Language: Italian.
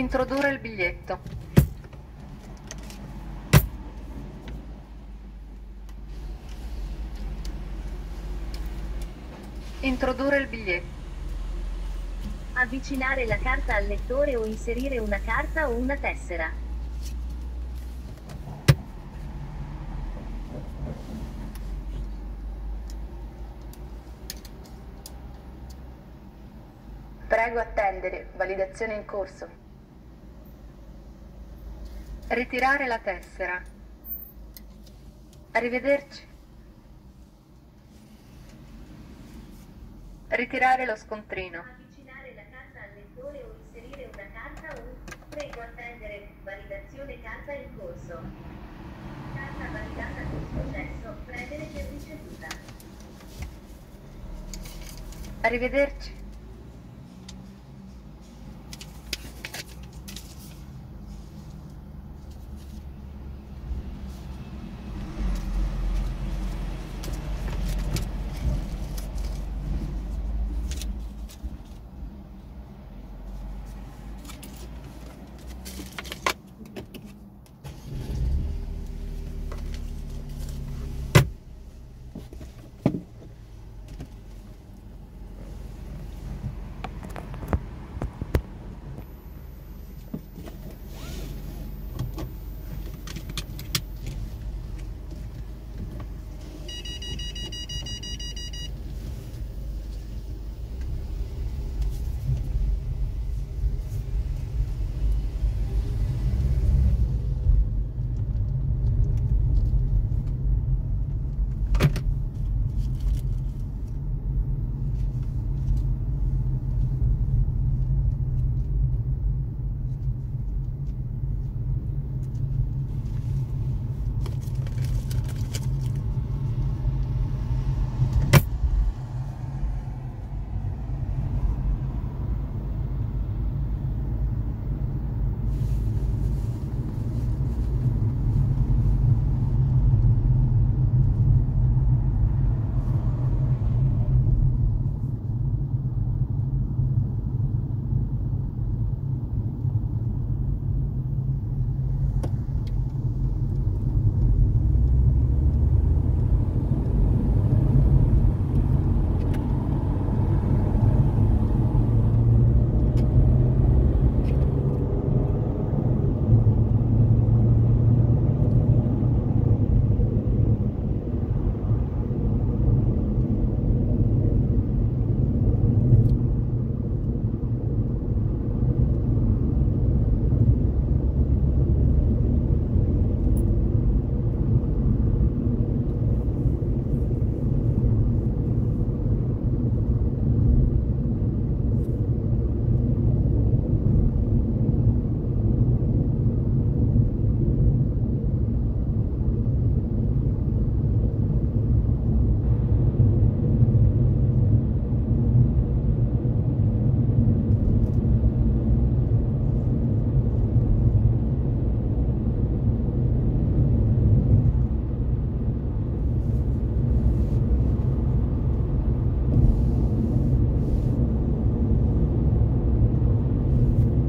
Introdurre il biglietto. Introdurre il biglietto. Avvicinare la carta al lettore o inserire una carta o una tessera. Prego attendere, validazione in corso. Ritirare la tessera. Arrivederci. Ritirare lo scontrino. Avvicinare la carta al lettore o inserire una carta o. Prego attendere, validazione carta in corso. Carta validata con successo, premere per ricevuta. Arrivederci.